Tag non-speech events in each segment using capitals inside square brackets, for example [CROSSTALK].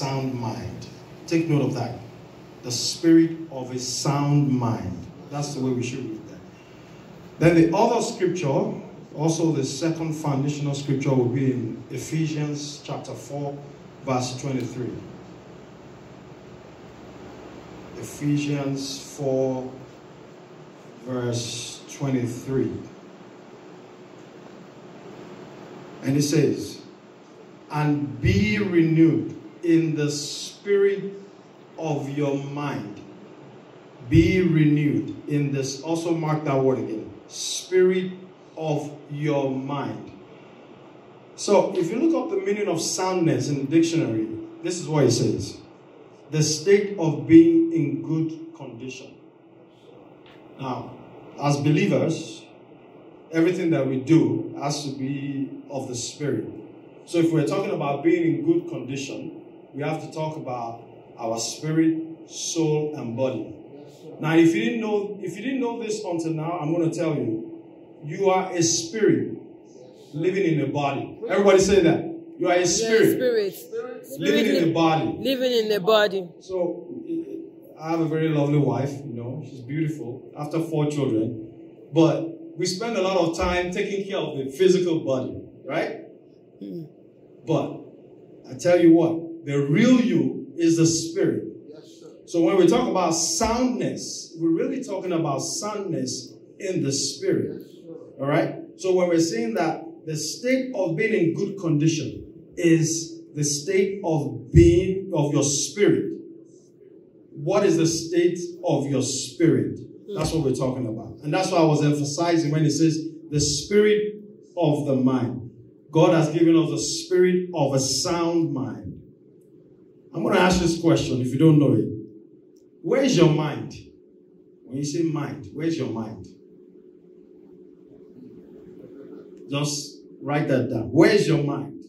sound mind. Take note of that. The spirit of a sound mind. That's the way we should read that. Then the other scripture, also the second foundational scripture, will be in Ephesians chapter 4, verse 23. Ephesians 4, verse 23. And it says, And be renewed in the spirit of your mind. Be renewed in this. Also, mark that word again spirit of your mind. So, if you look up the meaning of soundness in the dictionary, this is what it says the state of being in good condition. Now, as believers, everything that we do has to be of the Spirit. So, if we're talking about being in good condition, we have to talk about our spirit, soul, and body. Now, if you didn't know, if you didn't know this until now, I'm going to tell you, you are a spirit living in a body. Everybody say that. You are a spirit, spirit. living in a body. Living in a body. So, I have a very lovely wife, you know, she's beautiful after four children. But we spend a lot of time taking care of the physical body, right? Mm. But I tell you what, the real you is the spirit. Yes, So when we talk about soundness, we're really talking about soundness in the spirit. All right? So when we're saying that the state of being in good condition is the state of being of your spirit. What is the state of your spirit? That's what we're talking about. And that's why I was emphasizing when it says the spirit of the mind. God has given us the spirit of a sound mind. I'm going to ask this question if you don't know it. Where's your mind? When you say mind, where's your mind? Just write that down. Where's your mind?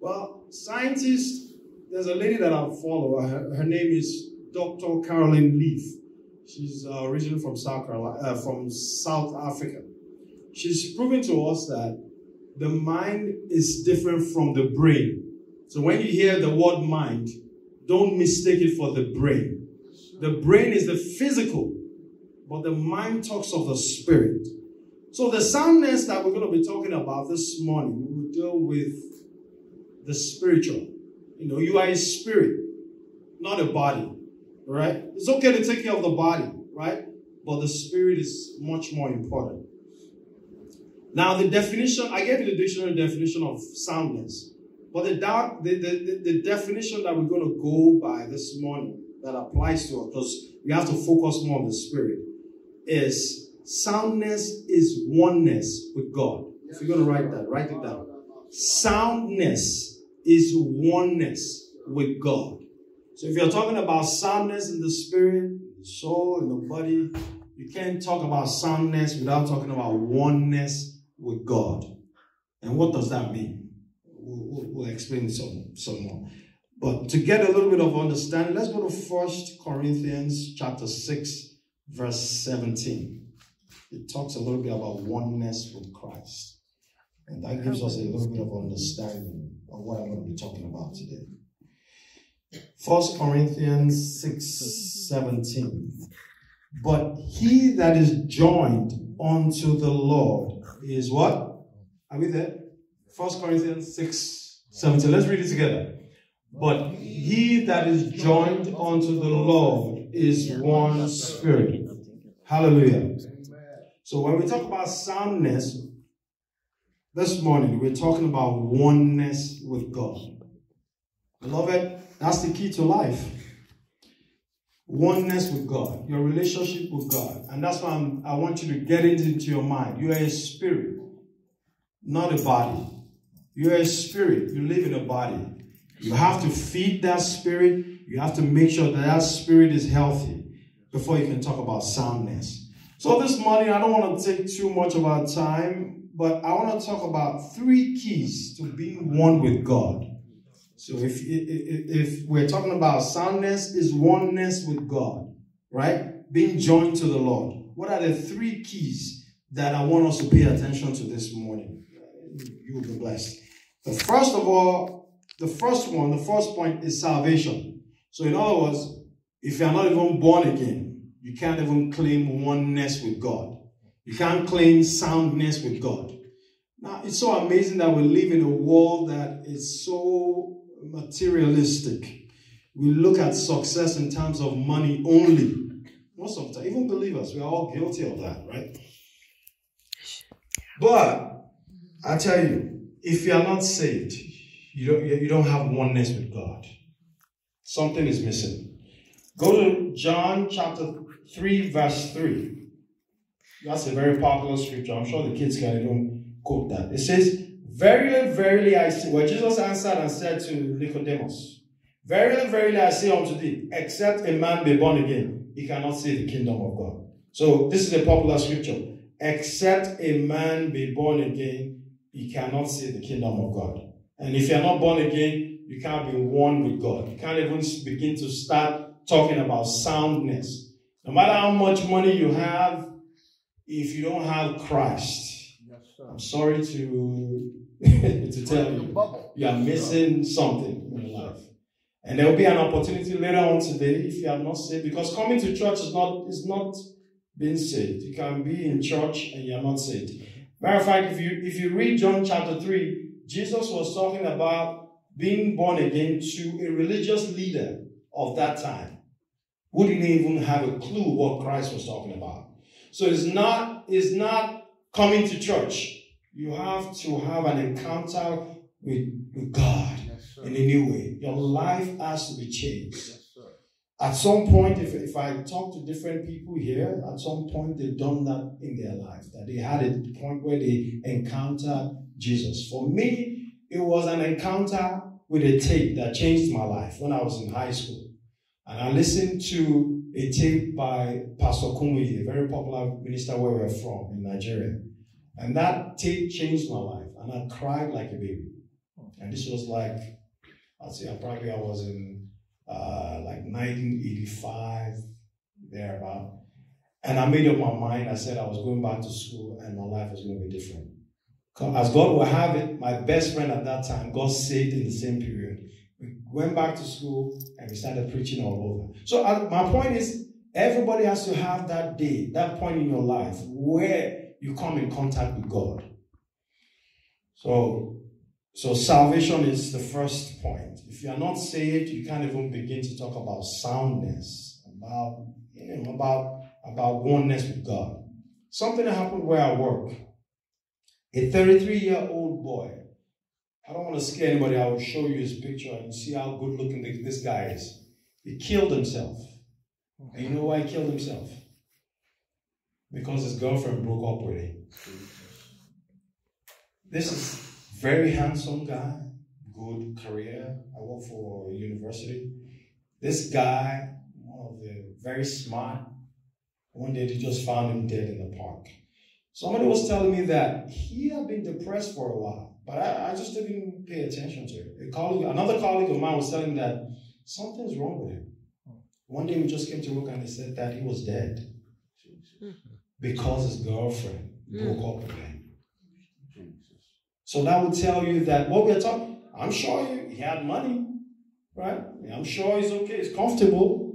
Well, scientists, there's a lady that I follow. Her, her name is Dr. Caroline Leaf. She's uh, originally from South Carolina, uh, from South Africa. She's proven to us that the mind is different from the brain. So when you hear the word mind, don't mistake it for the brain. The brain is the physical, but the mind talks of the spirit. So the soundness that we're going to be talking about this morning, will deal with the spiritual. You know, you are a spirit, not a body. Right? It's okay to take care of the body, right? But the spirit is much more important. Now, the definition, I gave you the dictionary definition of soundness. But the, the, the, the, definition that we're going to go by this morning that applies to us, because we have to focus more on the spirit, is soundness is oneness with God. If you're going to write that, write it down. Soundness is oneness with God. So if you're talking about soundness in the spirit, soul, and the body, you can't talk about soundness without talking about oneness with God. And what does that mean? We'll, we'll, explain some, some more. But to get a little bit of understanding, let's go to First Corinthians chapter 6, verse 17. It talks a little bit about oneness with Christ. And that gives us a little bit of understanding of what I'm going to be talking about today. First Corinthians 6 17. But he that is joined unto the Lord is what? Are we there? First Corinthians 6 17. Let's read it together. But he that is joined unto the Lord is one spirit. Hallelujah. So when we talk about soundness, this morning we're talking about oneness with God. Beloved, that's the key to life. Oneness with God, your relationship with God. And that's why I'm, i want you to get it into your mind. You are a spirit, not a body. You are a spirit. You live in a body. You have to feed that spirit. You have to make sure that that spirit is healthy before you can talk about soundness. So this morning, I don't want to take too much of our time, but I want to talk about three keys to being one with God. So if, if, if we're talking about soundness is oneness with God, right? Being joined to the Lord. What are the three keys that I want us to pay attention to this morning? You will be blessed. But first of all, the first one, the first point is salvation. So, in other words, if you are not even born again, you can't even claim oneness with God. You can't claim soundness with God. Now, it's so amazing that we live in a world that is so materialistic. We look at success in terms of money only. Most of the time, even believers, we are all guilty of that, right? But I tell you, if you are not saved, you don't, you don't have oneness with God. Something is missing. Go to John chapter 3, verse 3. That's a very popular scripture. I'm sure the kids can even quote that. It says, Verily, verily, I say, well, Jesus answered and said to Nicodemus, Verily, verily, I say unto thee, except a man be born again, he cannot see the kingdom of God. So, this is a popular scripture. Except a man be born again, he cannot see the kingdom of God. And if you're not born again, you can't be one with God. You can't even begin to start talking about soundness. No matter how much money you have, if you don't have Christ, yes, I'm sorry to, [LAUGHS] to tell you, you are missing something in your life. And there will be an opportunity later on today if you are not saved, because coming to church is not is not being saved. You can be in church and you are not saved. Matter of fact, if you if you read John chapter 3, Jesus was talking about being born again to a religious leader of that time who didn't even have a clue what Christ was talking about. So it's not, it's not coming to church. You have to have an encounter with, with God yes, in a new way. Your life has to be changed. Yes, at some point, if, if I talk to different people here, at some point they've done that in their life, that they had a point where they encountered Jesus. For me, it was an encounter with a tape that changed my life when I was in high school. And I listened to a tape by Pastor Kumuyi, a very popular minister where we're from in Nigeria. And that tape changed my life. And I cried like a baby. And this was like, I'd say probably I was in uh, like 1985, thereabout. And I made up my mind. I said I was going back to school and my life was going to be different. As God will have it, my best friend at that time got saved in the same period. We went back to school and we started preaching all over. So uh, my point is, everybody has to have that day, that point in your life where you come in contact with God. So, so salvation is the first point. If you are not saved, you can't even begin to talk about soundness, about you know, about about oneness with God. Something that happened where I work. A 33 year old boy. I don't want to scare anybody. I will show you his picture and see how good looking this guy is. He killed himself. And you know why he killed himself? Because his girlfriend broke up with him. This is very handsome guy, good career. I work for a university. This guy, one of the very smart. One day they just found him dead in the park. Somebody was telling me that he had been depressed for a while, but I, I just didn't pay attention to it. A colleague, another colleague of mine was telling me that something's wrong with him. One day we just came to work and they said that he was dead hmm. because his girlfriend hmm. broke up with him. So that would tell you that what we're talking, I'm sure he, had money, right? I'm sure he's okay, he's comfortable,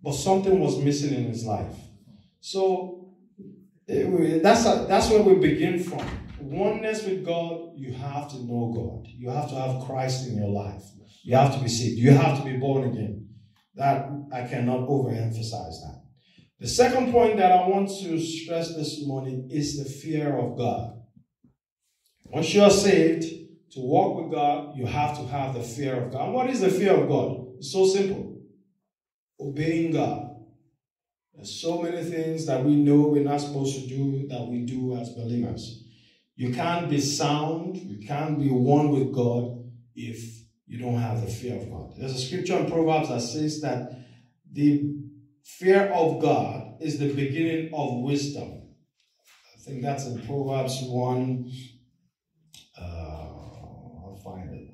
but something was missing in his life. So eh, that's, a, that's where we begin from. Oneness with God, you have to know God. You have to have Christ in your life. You have to be saved. You have to be born again. That I cannot overemphasize that. The second point that I want to stress this morning is the fear of God. Once you are saved, to walk with God, you have to have the fear of God. What is the fear of God? It's so simple. Obeying God. There's so many things that we know we're not supposed to do that we do as believers. You can't be sound, you can't be one with God if you don't have the fear of God. There's a scripture in Proverbs that says that the fear of God is the beginning of wisdom. I think that's in Proverbs 1. Uh, I'll find it.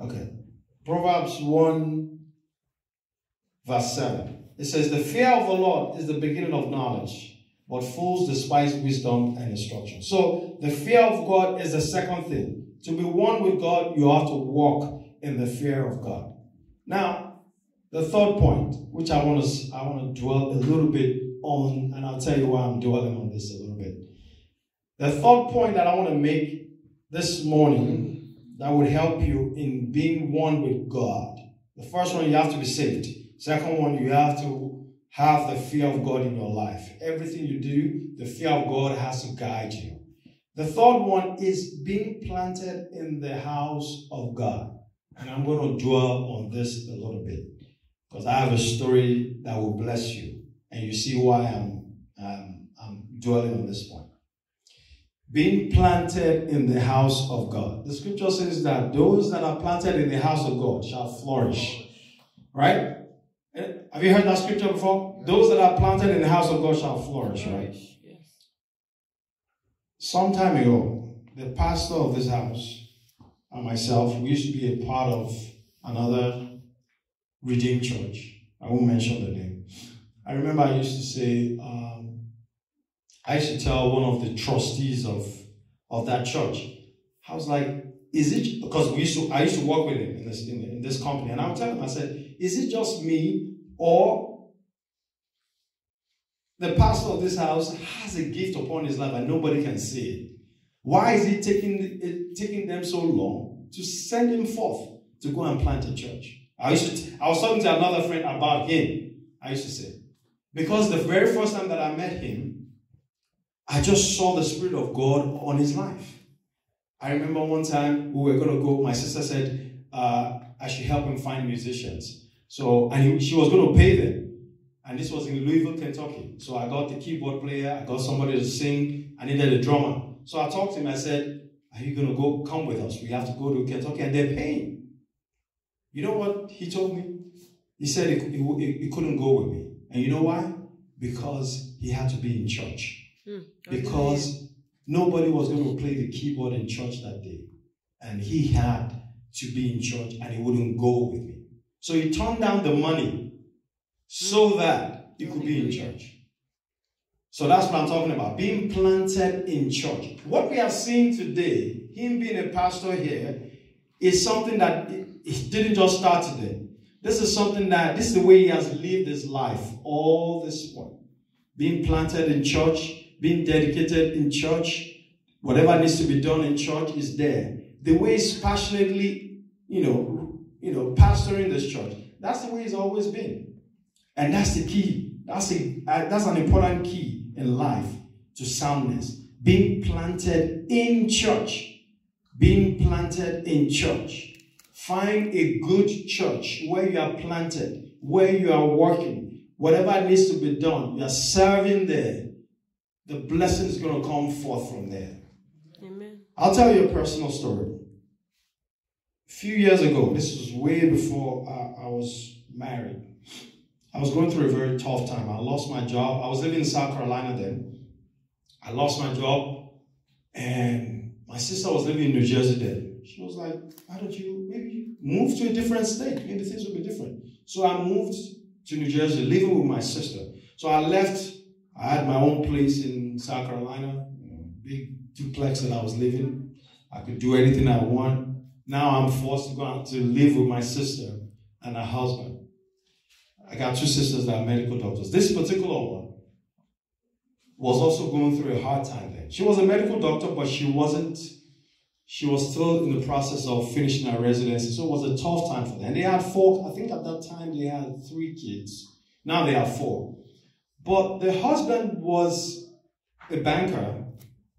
Okay. Proverbs 1, verse 7. It says, The fear of the Lord is the beginning of knowledge, but fools despise wisdom and instruction. So the fear of God is the second thing. To be one with God, you have to walk in the fear of God. Now, the third point, which I want to I want to dwell a little bit on, and I'll tell you why I'm dwelling on this a little bit. The third point that I want to make this morning that would help you in being one with God. The first one, you have to be saved. Second one, you have to have the fear of God in your life. Everything you do, the fear of God has to guide you. The third one is being planted in the house of God. And I'm going to dwell on this a little bit because I have a story that will bless you. And you see why I'm, um, I'm dwelling on this point. Being planted in the house of God. The scripture says that those that are planted in the house of God shall flourish. Right? Eh, have you heard that scripture before? Those that are planted in the house of God shall flourish, right? Yes. Some time ago, the pastor of this house and myself, we used to be a part of another Redeemed Church. I won't mention the name. I remember I used to say, um, I used to tell one of the trustees of, of that church, I was like, is it because we used to I used to work with him in this in, in this company, and I would tell him, I said, is it just me or the pastor of this house has a gift upon his life and nobody can see it? Why is it taking it taking them so long to send him forth to go and plant a church? I used to, I was talking to another friend about him. I used to say, because the very first time that I met him, I just saw the Spirit of God on his life. I remember one time we were going to go, my sister said uh, I should help him find musicians. So, and he, she was going to pay them. And this was in Louisville, Kentucky. So I got the keyboard player, I got somebody to sing, I needed a drummer. So I talked to him, I said, Are you going to go come with us? We have to go to Kentucky, and they're paying. You know what he told me? He said he, he, he couldn't go with me. And you know why? Because he had to be in church. Mm, Because nobody was going to play the keyboard in church that day. And he had to be in church and he wouldn't go with me. So he turned down the money so that he could be in church. So that's what I'm talking about. Being planted in church. What we are seeing today, him being a pastor here, is something that it didn't just start today. This is something that, this is the way he has lived his life all this point. Being planted in church, being dedicated in church, whatever needs to be done in church is there. The way he's passionately, you know, you know, pastoring this church. That's the way it's always been. And that's the key. That's a uh, that's an important key in life to soundness. Being planted in church. Being planted in church. Find a good church where you are planted, where you are working, whatever needs to be done, you are serving there. The blessing is going to come forth from there. Amen. I'll tell you a personal story. A few years ago, this was way before I, I was married. I was going through a very tough time. I lost my job. I was living in South Carolina then. I lost my job, and my sister was living in New Jersey then. She was like, Why don't you maybe move to a different state? Maybe things will be different. So I moved to New Jersey, living with my sister. So I left. I had my own place in South Carolina, big duplex that I was living. I could do anything I want. Now I'm forced to go out to live with my sister and her husband. I got two sisters that are medical doctors. This particular one was also going through a hard time then. She was a medical doctor, but she wasn't, she was still in the process of finishing her residency. So it was a tough time for them. And they had four, I think at that time they had three kids. Now they have four. But the husband was a banker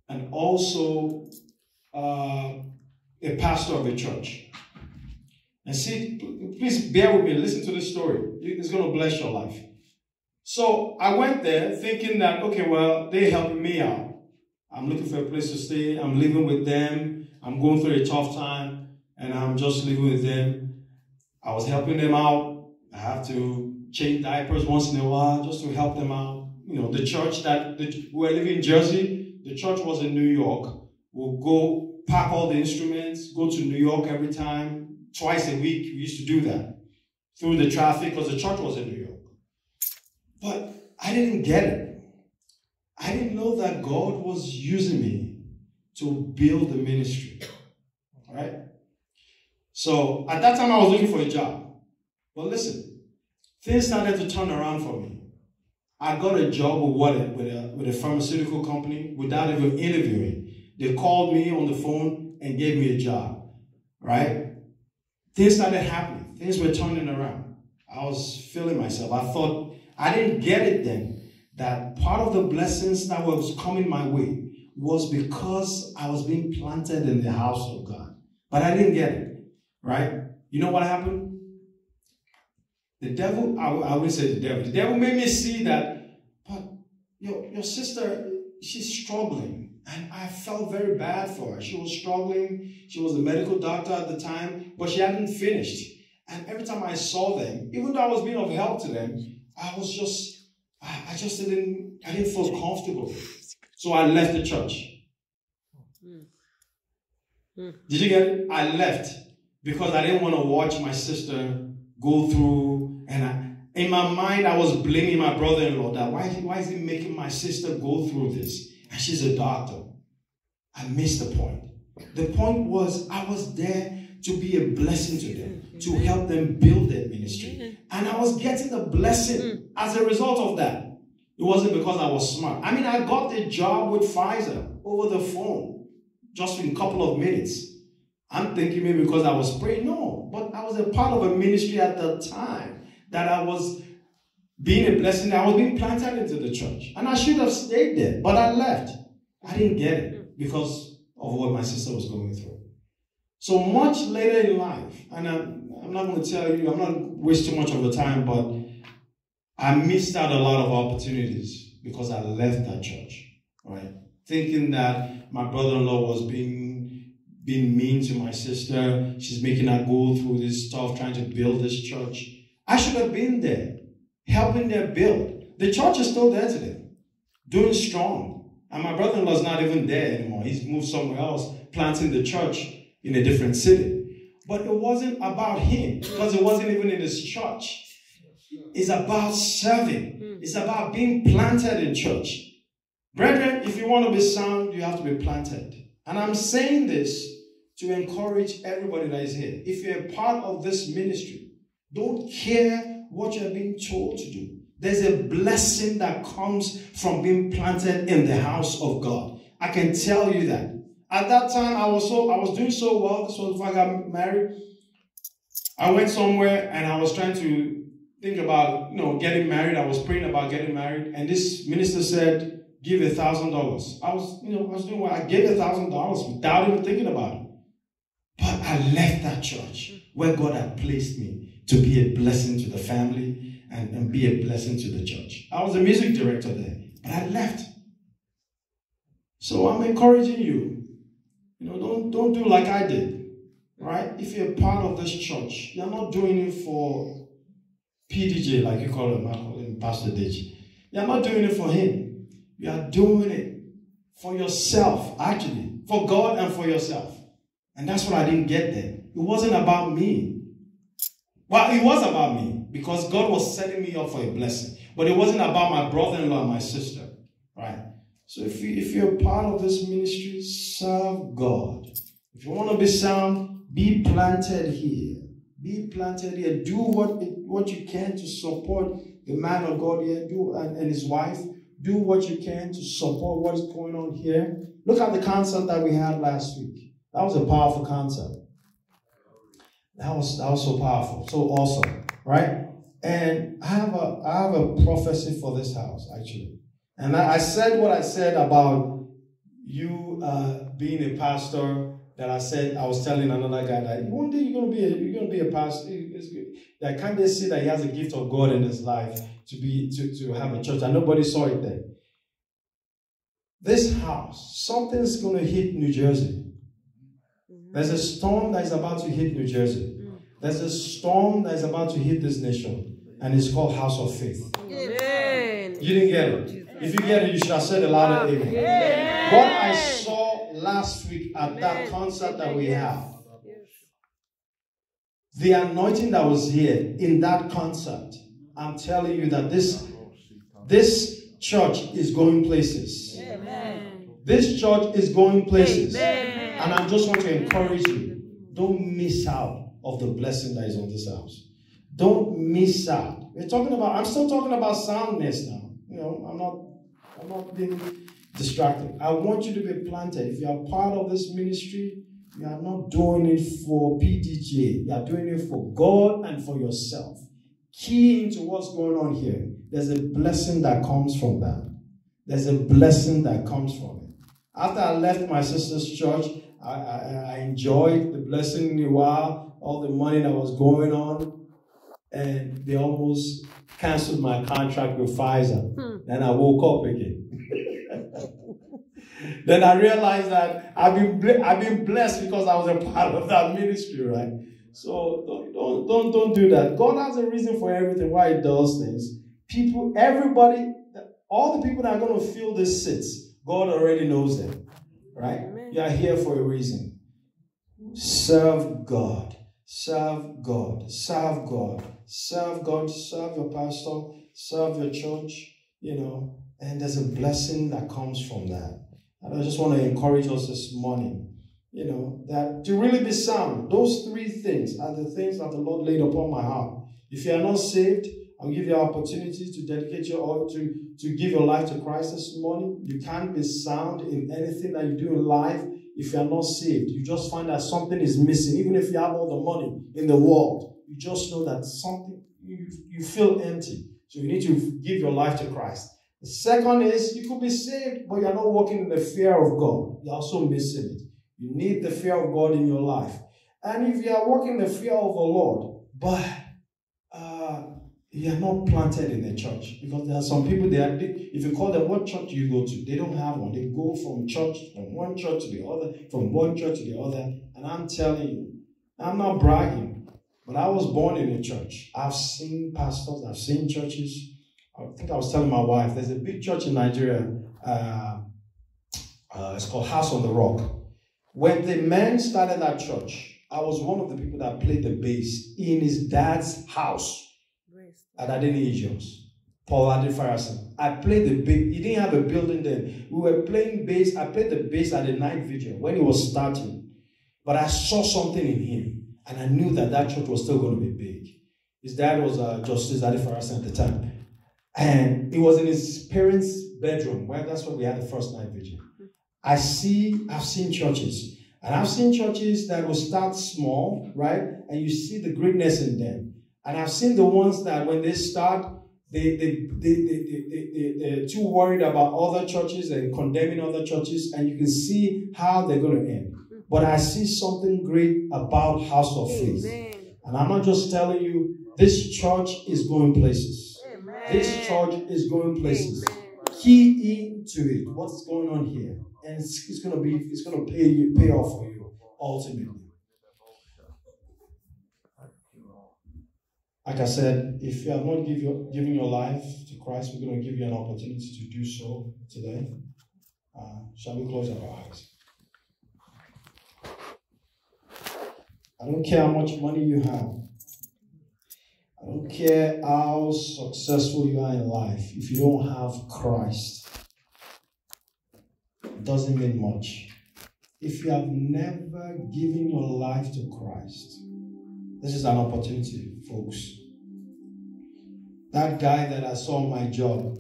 and also uh, a pastor of a church. And see, please bear with me, listen to this story. It's going to bless your life. So I went there thinking that, okay, well, they're helping me out. I'm looking for a place to stay. I'm living with them. I'm going through a tough time and I'm just living with them. I was helping them out. I have to change diapers once in a while just to help them out. You know, the church that the, we were living in Jersey, the church was in New York. We'll go pack all the instruments, go to New York every time, twice a week. We used to do that through the traffic because the church was in New York. But I didn't get it. I didn't know that God was using me to build the ministry. right? So at that time, I was looking for a job. But listen, things started to turn around for me. I got a job with what with a with a pharmaceutical company without even interviewing. They called me on the phone and gave me a job. Right? Things started happening. Things were turning around. I was feeling myself. I thought I didn't get it then that part of the blessings that was coming my way was because I was being planted in the house of God. But I didn't get it. Right? You know what happened? The devil, I, I would say the devil, the devil made me see that, but your, your sister, she's struggling. And I felt very bad for her. She was struggling. She was a medical doctor at the time, but she hadn't finished. And every time I saw them, even though I was being of help to them, I was just, I, I just didn't, I didn't feel comfortable. So I left the church. Hmm. Hmm. Did you get it? I left because I didn't want to watch my sister go through. And I, in my mind, I was blaming my brother-in-law that why, why is he making my sister go through this? And she's a doctor. I missed the point. The point was I was there to be a blessing to them, to help them build their ministry. Mm-hmm. And I was getting the blessing mm. as a result of that. It wasn't because I was smart. I mean, I got the job with Pfizer over the phone just in a couple of minutes. I'm thinking maybe because I was praying. No, but I was a part of a ministry at the time that I was being a blessing. I was being planted into the church. And I should have stayed there, but I left. I didn't get it because of what my sister was going through. So much later in life, and I'm, I'm not going to tell you, I'm not wasting too much of the time, but I missed out a lot of opportunities because I left that church, right? Thinking that my brother-in-law was being being mean to my sister. She's making her go through this stuff, trying to build this church. I should have been there, helping them build. The church is still there today, doing strong. And my brother-in-law is not even there anymore. He's moved somewhere else, planting the church in a different city. But it wasn't about him, because it wasn't even in his church. It's about serving. Hmm. It's about being planted in church. Brethren, if you want to be sound, you have to be planted. And I'm saying this to encourage everybody that is here. If you're a part of this ministry, don't care what you're being told to do. There's a blessing that comes from being planted in the house of God. I can tell you that. At that time, I was so I was doing so well. This was before I got married. I went somewhere and I was trying to think about you know getting married. I was praying about getting married, and this minister said, "Give a thousand dollars." I was you know I was doing well. I gave a thousand dollars without even thinking about it. But I left that church where God had placed me to be a blessing to the family and, and be a blessing to the church. I was a music director there, but I left. So I'm encouraging you. You know, don't don't do like I did. Right? If you're part of this church, you're not doing it for PDJ, like you call him, I call him Pastor Deji. You're not doing it for him. You are doing it for yourself, actually, for God and for yourself. And that's what I didn't get there. It wasn't about me. Well, it was about me because God was setting me up for a blessing. But it wasn't about my brother in law and my sister. Right? So if, you, if you're part of this ministry, serve God. If you want to be sound, be planted here. Be planted here. Do what, what you can to support the man of God here. Do and, and his wife. Do what you can to support what is going on here. Look at the concert that we had last week. That was a powerful concept. That was that was so powerful, so awesome, right? And I have a I have a prophecy for this house actually, and I, I said what I said about you uh, being a pastor. That I said I was telling another guy that one day you're gonna be a, you're gonna be a pastor. That can't they see that he has a gift of God in his life to be to, to have a church, and nobody saw it then. This house, something's gonna hit New Jersey. There's a storm that is about to hit New Jersey. Mm. There's a storm that is about to hit this nation, and it's called House of Faith. Amen. You didn't get it. If you get it, you should have said a louder amen. Amen. What I saw last week at that concert that we have, the anointing that was here in that concert, I'm telling you that this this church is going places. Amen. This church is going places. Amen. And I just want to encourage you. don't miss out of the blessing that is on this house. Don't miss out. We're talking about, I'm still talking about soundness now. You know, I'm not, I'm not being distracted. I want you to be planted. If you are part of this ministry, you are not doing it for PDJ. You are doing it for God and for yourself. Key into what's going on here. There's a blessing that comes from that. There's a blessing that comes from it. After I left my sister's church, I, I, I enjoyed the blessing in a while, all the money that was going on, and they almost canceled my contract with Pfizer. Hmm. Then I woke up again. [LAUGHS] then I realized that I've been, I've been blessed because I was a part of that ministry, right? So don't, don't, don't, don't do that. God has a reason for everything why He does things. People, everybody, all the people that are going to fill this seats, God already knows them, right? You are here for a reason. Serve God. Serve God. Serve God. Serve God. Serve your pastor. Serve your church. You know, and there's a blessing that comes from that. And I just want to encourage us this morning, you know, that to really be sound, those three things are the things that the Lord laid upon my heart. If you are not saved, I'll give you an opportunity to dedicate your or to, to give your life to Christ this morning. You can't be sound in anything that you do in life if you are not saved. You just find that something is missing. Even if you have all the money in the world, you just know that something, you, you feel empty. So you need to give your life to Christ. The second is you could be saved, but you're not walking in the fear of God. You're also missing it. You need the fear of God in your life. And if you are walking the fear of the Lord, but you are not planted in the church, because there are some people there, if you call them, what church you go to? They don't have one. They go from church, from one church to the other, from one church to the other. And I'm telling you, I'm not bragging, but I was born in a church. I've seen pastors, I've seen churches I think I was telling my wife, there's a big church in Nigeria. Uh, uh, it's called House on the Rock. When the man started that church, I was one of the people that played the bass in his dad's house at Adeni Ijios. Paul Adefarasin. I played the bass. He didn't have a building then. We were playing bass. I played the bass at the night vigil when he was starting. But I saw something in him. And I knew that that church was still going to be big. His dad was uh, Justice Adefarasin at the time. And it was in his parents' bedroom, where that's where we had the first night vigil. I see, I've seen churches, and I've seen churches that will start small, right? And you see the greatness in them. And I've seen the ones that when they start, they, they, they, they, they, they, they're too worried about other churches and condemning other churches, and you can see how they're going to end. But I see something great about House of Faith. And I'm not just telling you, this church is going places. This church is going places. Key into it. What's going on here? And it's, it's gonna be it's gonna pay you pay off for you ultimately. Like I said, if you have not give your, given your life to Christ, we're going to give you an opportunity to do so today. Uh, shall we close our eyes? I don't care how much money you have. I don't care how successful you are in life, if you don't have Christ, it doesn't mean much. If you have never given your life to Christ, this is an opportunity, folks. That guy that I saw my job,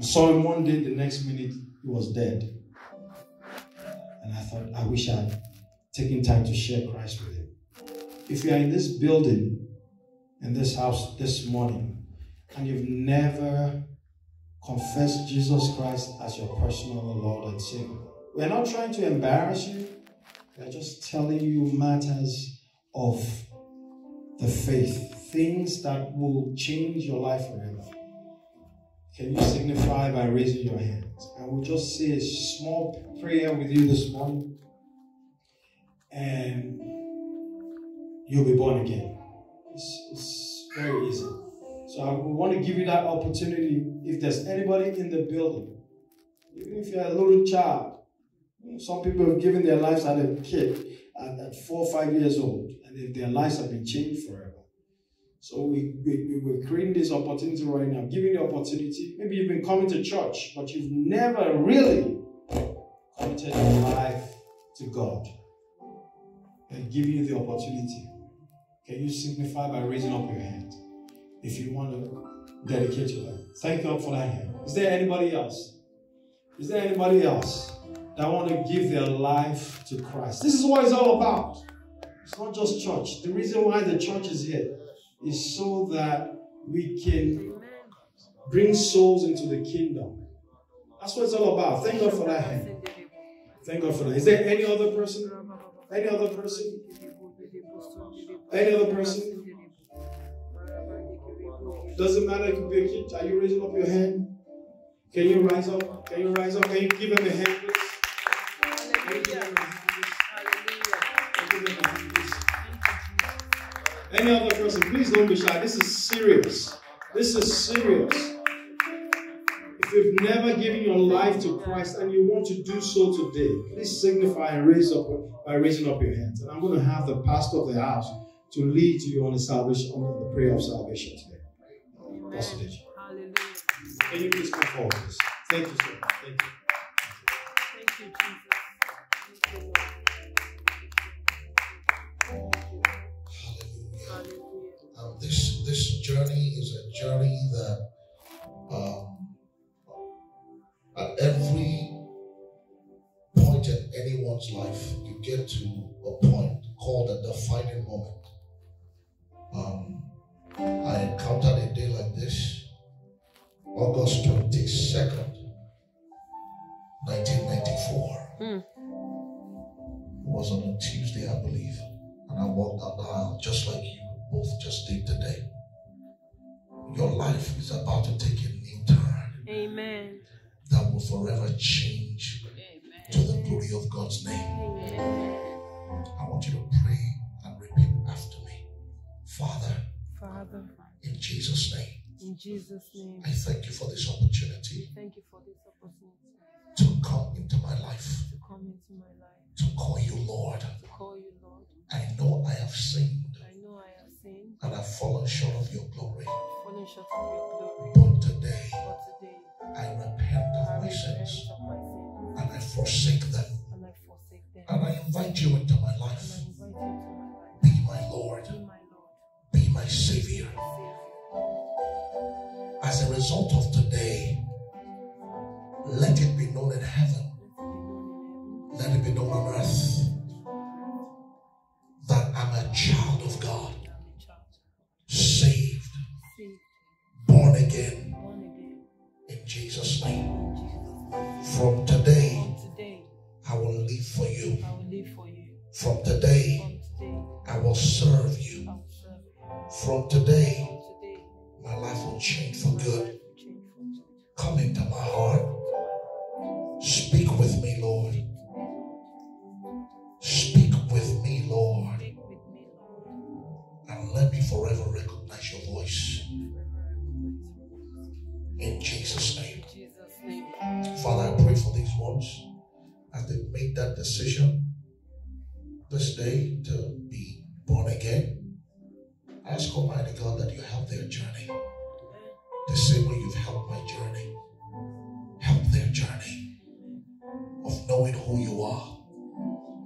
saw him one day, the next minute, he was dead. And I thought, I wish I had taken time to share Christ with him. If you are in this building in this house this morning and you've never confessed Jesus Christ as your personal Lord and Savior, we're not trying to embarrass you. We're just telling you matters of the faith, things that will change your life forever. Can you signify by raising your hands? I will just say a small prayer with you this morning, and you'll be born again. It's, it's very easy. So I want to give you that opportunity. If there's anybody in the building, even if you're a little child, some people have given their lives as a kid at, at four or five years old, and their lives have been changed forever. So we, we, we're creating this opportunity right now, giving the opportunity. Maybe you've been coming to church, but you've never really committed your life to God. And give you the opportunity, can you signify by raising up your hand if you want to dedicate your life? Thank God for that hand. Is there anybody else? Is there anybody else that want to give their life to Christ? This is what it's all about. It's not just church. The reason why the church is here is so that we can bring souls into the kingdom. That's what it's all about. Thank God for that hand. Thank God for that. Is there any other person? Any other person? Any other person? Doesn't matter, it could be a kid. Are you raising up your hand? Can you rise up? Can you rise up? Can you give him a hand, please? Can you Any other person, please don't be shy. This is serious. This is serious. If you've never given your life to Christ and you want to do so today, please signify and raise up by raising up your hands. And I'm going to have the pastor of the house to lead you on the salvation, on the prayer of salvation today. Pastor. Hallelujah. Can you please come forward. Thank you, sir. Thank you. Thank you, Jesus. Life, you get to a point called a defining moment. Um, I encountered a day like this, August twenty second, nineteen ninety four. Hmm. It was on a Tuesday, I believe, and I walked down the aisle just like you both just did today. Your life is about to take a new turn Amen. that will forever change to the glory of God's name. I want you to pray and repeat after me. Father, Father, in Jesus' name, in Jesus' name, I thank you for this opportunity thank you for this opportunity to come into my life, to come into my life, to call you Lord. to call you Lord. I know I have sinned I know I have sinned, and I've fallen short of your glory. fallen short of your glory. But today, But today, I repent I my repent sins of my sins and I forsake them. and I forsake them. And I invite you into my life. into my life. Be my Lord, Be my Lord, be my Savior. As a result of today, let it be known in heaven, Let it be known in heaven. let it be known on earth that I'm a child of God, that I'm a child, saved, born again in Jesus' name. In Jesus' name. From today, live for you. From today, From today, I will serve you. Will serve you. From today, From today, my life will change for good. change for good. Come into my heart. Speak with me, Lord. Speak with me, Lord. With me, Lord. And let me forever recognize your voice. Forever recognize your voice. In Jesus' name. In Jesus' name. Father, I pray for these ones as they make that decision this day to be born again. Ask Almighty God that you help their journey. The same way you've helped my journey. Help their journey of knowing who you are,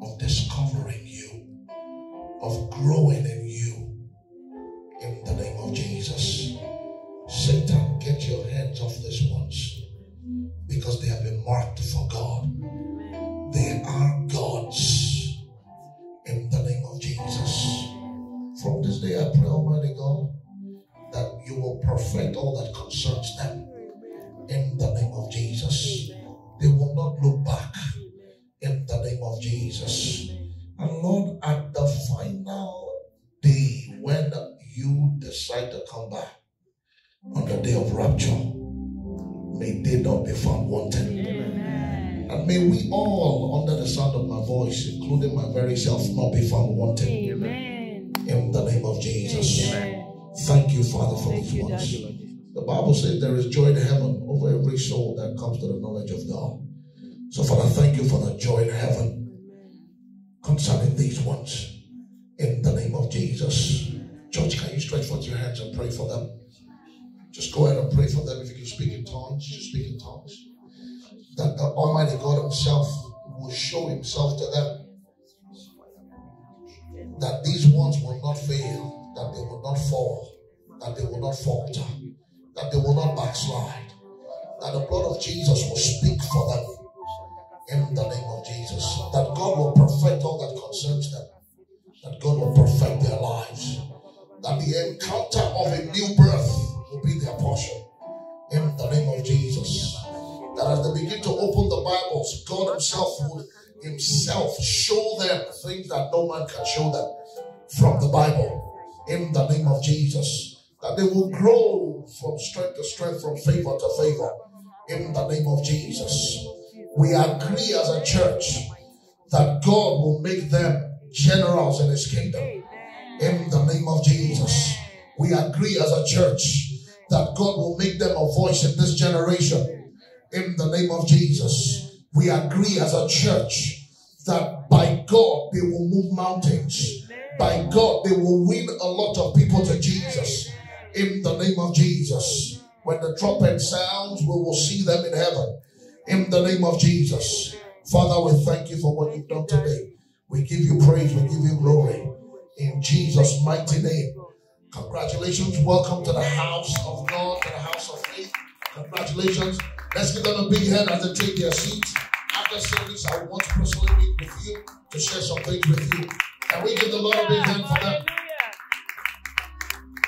of discovering you, of growing in Bible says there is joy in heaven over every soul that comes to the knowledge of God. So, Father, thank you for the joy in heaven concerning these ones. In the name of Jesus. Church, can you stretch forth your hands and pray for them? Just go ahead and pray for them. If you can speak in tongues, just speak in tongues. That the Almighty God Himself will show Himself to them. that these ones will not fail, that they will not fall, that they will not falter, that they will not backslide, that the blood of Jesus will speak for them. In the name of Jesus, that God will perfect all that concerns them, that God will perfect their lives, that the encounter of a new birth will be their portion. In the name of Jesus. That as they begin to open the Bibles, God Himself would Himself show them things that no man can show them from the Bible. In the name of Jesus. That they will grow from strength to strength, from favor to favor in the name of Jesus. We agree as a church that God will make them generals in His kingdom in the name of Jesus. We agree as a church that God will make them a voice in this generation in the name of Jesus. We agree as a church that by God they will move mountains. By God they will win a lot of people to Jesus in the name of Jesus. When the trumpet sounds, we will see them in heaven in the name of Jesus. Father, we thank you for what you've done today. We give you praise, we give you glory in Jesus' mighty name. Congratulations. Welcome to the house of God, to the house of faith. Congratulations. Let's give them a big hand as they take their seats. After service, I want to personally meet with you to share some things with you. Can we give the Lord a big hand for them?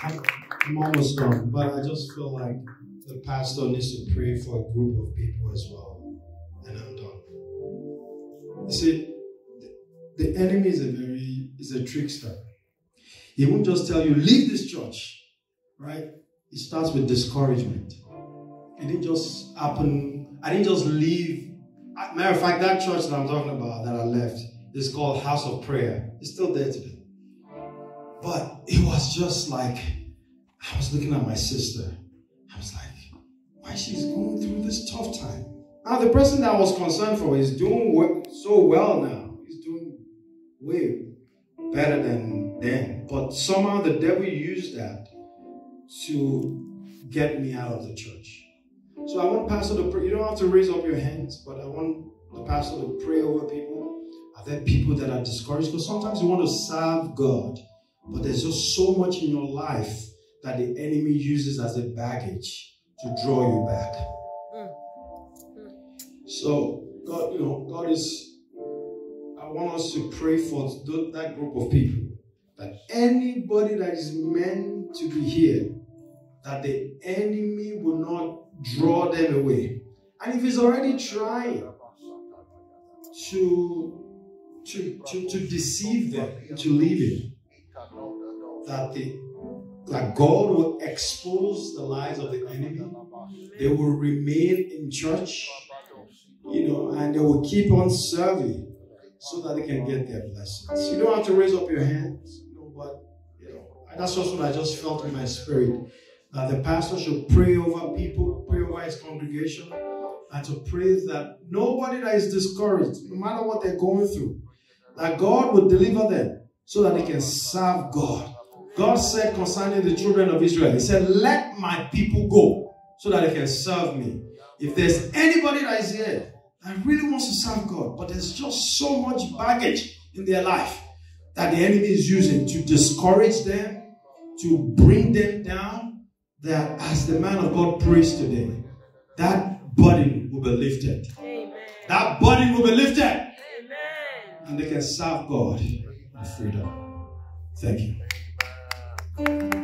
I'm, almost done, but I just feel like the pastor needs to pray for a group of people as well. And I'm done. You see, the, the enemy is a very is a trickster. He won't just tell you, leave this church, right? It starts with discouragement. It didn't just happen. I didn't just leave. Matter of fact, that church that I'm talking about that I left is called House of Prayer. It's still there today. But it was just like I was looking at my sister. I was like, why she's going through this tough time. Now the person that I was concerned for is doing so well now. He's doing way better than then. But somehow the devil used that to get me out of the church. So I want pastor to pray. You don't have to raise up your hands, but I want the pastor to pray over people. Are there people that are discouraged? Because sometimes you want to serve God, but there's just so much in your life that the enemy uses as a baggage to draw you back. So God, you know, God is. I want us to pray for that group of people. That anybody that is meant to be here, that the enemy will not draw them away. And if he's already trying to to, to, to deceive them to leave leaving, that the that God will expose the lies of the enemy. They will remain in church, you know, and they will keep on serving so that they can get their blessings. You don't have to raise up your hands, you know, but you know, that's just what I just felt in my spirit. That the pastor should pray over people, pray over his congregation, and to pray that nobody that is discouraged, no matter what they're going through, that God will deliver them so that they can serve God God said concerning the children of Israel, He said, Let my people go so that they can serve me. If there's anybody that is here that really wants to serve God, but there's just so much baggage in their life that the enemy is using to discourage them, to bring them down, that as the man of God prays today, that burden will be lifted. Amen. That burden will be lifted. Amen. And they can serve God in freedom. Thank you.